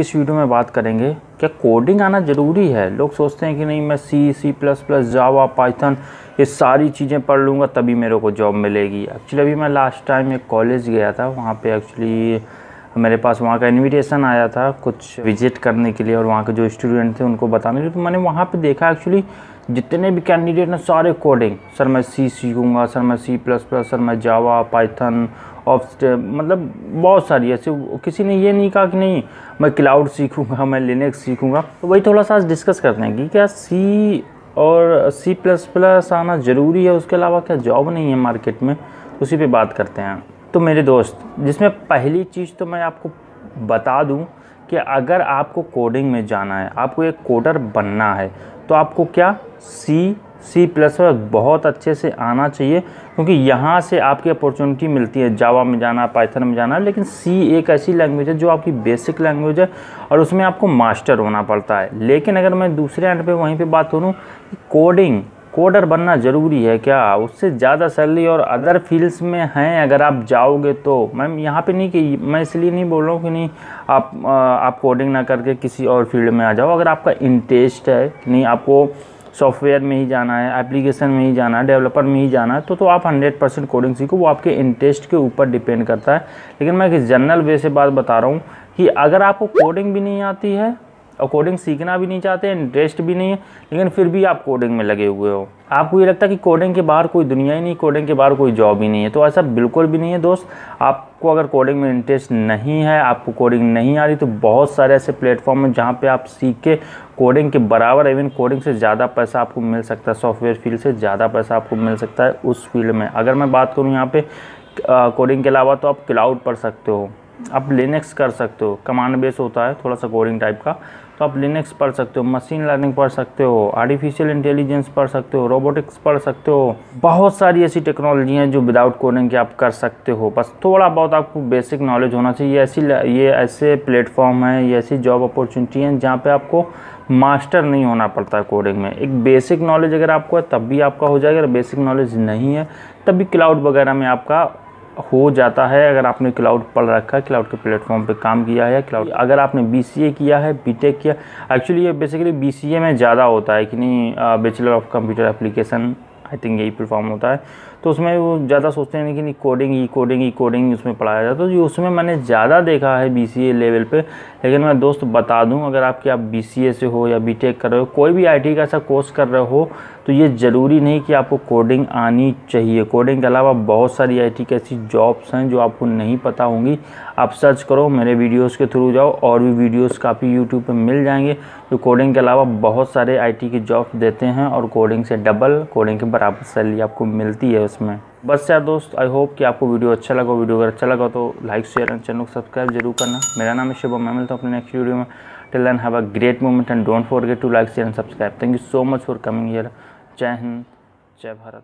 किस वीडियो में बात करेंगे? क्या कोडिंग आना ज़रूरी है? लोग सोचते हैं कि नहीं, मैं C C plus plus Java Python ये सारी चीज़ें पढ़ लूँगा, तभी मेरे को जॉब मिलेगी। एक्चुअली अभी मैं लास्ट टाइम एक कॉलेज गया था, वहाँ पे एक्चुअली मेरे पास वहाँ का इनविटेशन आया था कुछ विज़िट करने के लिए, और वहाँ के जो स्टूडेंट थे उनको बताने के लिए। तो मैंने वहाँ पे देखा एक्चुअली जितने भी कैंडिडेट हैं, सारे कोडिंग सर, मैं सी सीखूँगा, सर, मैं सी प्लस प्लस सर, मैं जावा पाइथन ऑफ़ मतलब बहुत सारी ऐसे किसी ने ये नहीं कहा कि नहीं, मैं क्लाउड सीखूँगा, मैं लिनक्स सीखूँगा। तो वही थोड़ा सा आज डिस्कस करते हैं कि क्या सी और सी प्लस प्लस आना ज़रूरी है, उसके अलावा क्या जॉब नहीं है मार्केट में? उसी पे बात करते हैं। तो मेरे दोस्त, जिसमें पहली चीज़ तो मैं आपको बता दूँ कि अगर आपको कोडिंग में जाना है, आपको एक कोडर बनना है तो आपको क्या सी सी प्लस बहुत अच्छे से आना चाहिए, क्योंकि यहाँ से आपकी अपॉर्चुनिटी मिलती है जावा में जाना पाइथन में जाना, लेकिन सी एक ऐसी लैंग्वेज है जो आपकी बेसिक लैंग्वेज है और उसमें आपको मास्टर होना पड़ता है। लेकिन अगर मैं दूसरे एंड पे वहीं पे बात करूँ कोडिंग कोडर बनना ज़रूरी है क्या? उससे ज़्यादा सैलरी और अदर फील्ड्स में हैं, अगर आप जाओगे तो। मैम, यहाँ पे नहीं कि, मैं इसलिए नहीं बोल रहा हूँ कि नहीं, आप आप कोडिंग ना करके किसी और फ़ील्ड में आ जाओ। अगर आपका इंटरेस्ट है, नहीं, आपको सॉफ्टवेयर में ही जाना है, एप्लीकेशन में ही जाना है, डेवलपर में ही जाना है तो तो आप 100 परसेंट कोडिंग सीखो, वो आपके इंटरेस्ट के ऊपर डिपेंड करता है। लेकिन मैं एक जनरल वे से बात बता रहा हूँ कि अगर आपको कोडिंग भी नहीं आती है और कोडिंग सीखना भी नहीं चाहते, इंटरेस्ट भी नहीं है, लेकिन फिर भी आप कोडिंग में लगे हुए हो। आपको ये लगता है कि कोडिंग के बाहर कोई दुनिया ही नहीं कोडिंग के बाहर कोई जॉब ही नहीं है। तो ऐसा बिल्कुल भी नहीं है दोस्त। आपको अगर कोडिंग में इंटरेस्ट नहीं है, आपको कोडिंग नहीं आ रही तो बहुत सारे ऐसे प्लेटफॉर्म हैं जहाँ पर आप सीख के कोडिंग के बराबर। इवन कोडिंग से ज़्यादा पैसा आपको मिल सकता है सॉफ्टवेयर फ़ील्ड से ज़्यादा पैसा आपको मिल सकता है उस फ़ील्ड में। अगर मैं बात करूँ यहाँ पर कोडिंग के अलावा तो आप क्लाउड पढ़ सकते हो। आप लिनक्स कर सकते हो। कमांड बेस होता है, थोड़ा सा कोडिंग टाइप का। तो आप लिनक्स पढ़ सकते हो मशीन लर्निंग पढ़ सकते हो आर्टिफिशियल इंटेलिजेंस पढ़ सकते हो रोबोटिक्स पढ़ सकते हो। बहुत सारी ऐसी टेक्नोलॉजी हैं जो विदाउट कोडिंग के आप कर सकते हो। बस थोड़ा बहुत आपको बेसिक नॉलेज होना चाहिए। ऐसी ये ऐसे प्लेटफॉर्म हैं, ये ऐसी जॉब अपॉर्चुनिटी हैं जहाँ पर आपको मास्टर नहीं होना पड़ता है कोडिंग में। एक बेसिक नॉलेज अगर आपको है, तब भी आपका हो जाएगा। अगर बेसिक नॉलेज नहीं है, तब भी क्लाउड वगैरह में आपका हो जाता है अगर आपने क्लाउड पढ़ रखा है क्लाउड के प्लेटफॉर्म पे काम किया है क्लाउड अगर आपने बीसीए किया है बी किया एक्चुअली ये बेसिकली बीसीए में ज़्यादा होता है कि नहीं bachelor of computer application I think यही परफॉर्म होता है। तो उसमें वो ज़्यादा सोचते हैं कि नहीं coding e coding e coding उसमें पढ़ाया जाता है तो उसमें मैंने ज़्यादा देखा है BCA लेवल पे। लेकिन मैं दोस्त बता दूँ, अगर आपके आप BCA से हो या बी कर रहे हो, कोई भी आईटी का ऐसा कोर्स कर रहे हो तो ये ज़रूरी नहीं कि आपको कोडिंग आनी चाहिए। कोडिंग के अलावा बहुत सारी आई की ऐसी जॉब्स हैं जो आपको नहीं पता होंगी। आप सर्च करो मेरे वीडियोस के थ्रू जाओ और भी वीडियोस काफ़ी यूट्यूब पे मिल जाएँगे, जो कोडिंग के अलावा बहुत सारे आईटी के जॉब देते हैं और कोडिंग से डबल कोडिंग के बराबर सैलरी आपको मिलती है उसमें। बस यार दोस्त आई होप कि आपको वीडियो अच्छा लगा। वीडियो अगर अच्छा लगा तो लाइक शेयर एंड चैनल को सब्सक्राइब ज़रूर करना। मेरा नाम है शुभम, मैं मिलता हूँ अपने नेक्स्ट वीडियो में। Till then have a great moment and don't forget to like share and subscribe thank you so much for coming here जय हिंद, जय भारत।